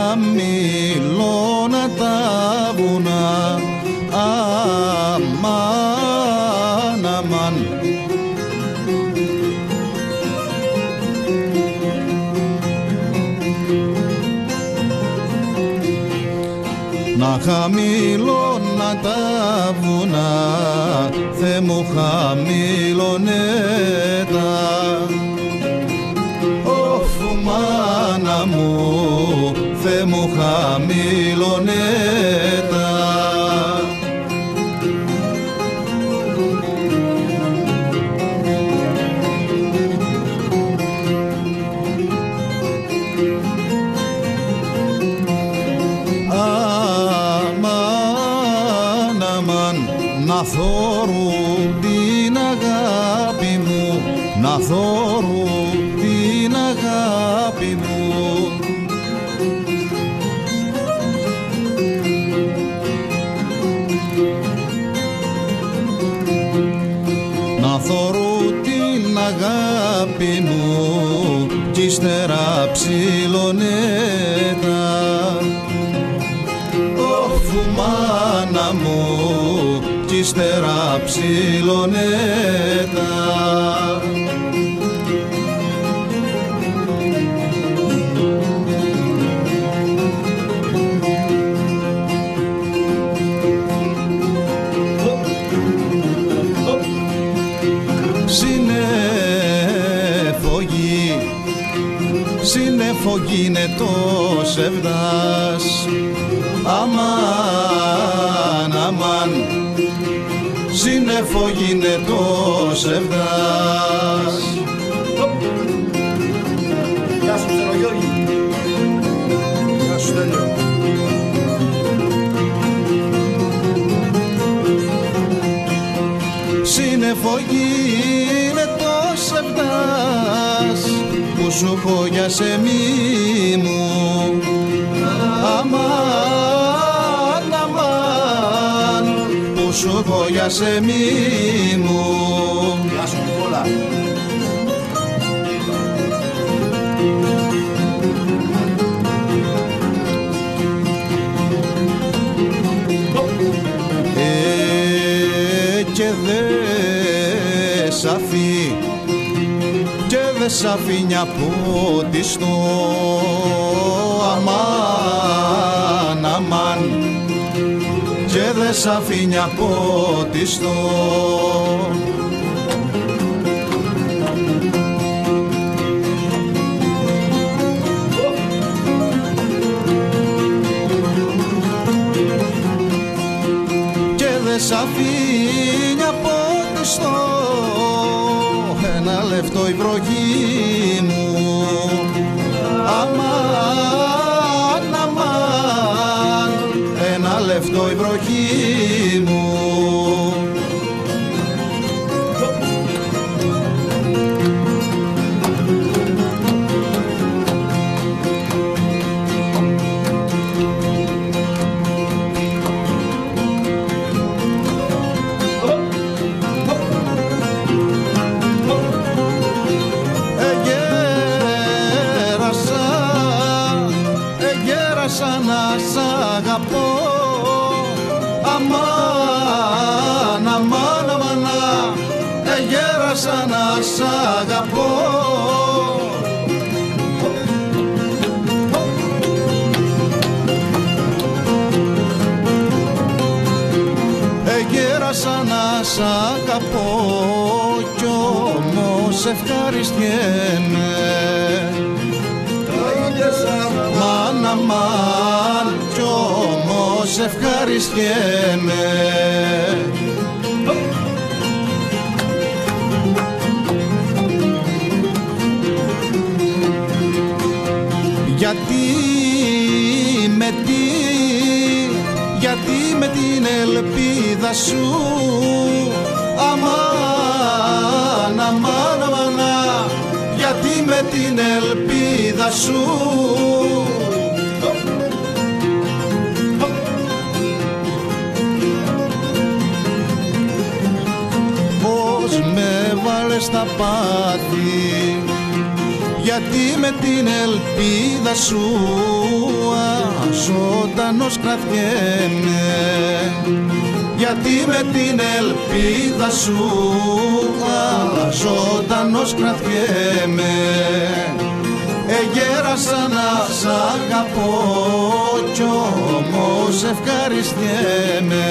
να χαμηλώ να τα βουνά. Αμάν, αμάν, Να χαμηλώνα τα βουνά, Θε μου χαμηλώνε τα. Ωφ, μάνα μου, Θε μου χαμηλώνε τα. Αμάν, αμάν, να θόρουν την αγάπη μου, να θόρουν την αγάπη μου. Να θωρούν την αγάπη μου κι ύστερα ψιλονέτα. Ωφ, μάνα μου κι ύστερα ψιλονέτα συνεφογή είναι το σεβδάς Αμάν, αμάν, συνεφογή είναι το σεβδάς Γεια σου Ξενογιώργη. Γεια σου Στέλιο. Συνεφογή είναι σου έχω για σεμί μου Αμάν, αμάν που σου έχω για σεμί μου Γεια σου Νικόλα. Ε, και δε σ' αφή και δε σ' αφήνει από στο αμάν, αμάν. Και δε σ' αφήνει από στο και δε σ' αφήνει από ένα λεπτό η βροχή σ' αγαπώ. Εγέρασα να σ' αγαπώ κι όμως ευχαριστιέμαι. Μαν, αμάν κι όμως ευχαριστιέμαι με την ελπίδα σου. Αμάν, αμάν, αμάν την ελπίδα σου. Πώς με βάλες στα πάθη γιατί με την ελπίδα σου αζώτανος κρατιέμαι γιατί με την ελπίδα σου αζώτανος κρατιέμαι. Εγέρασα να σ' αγαπώ κι όμως ευχαριστιέμαι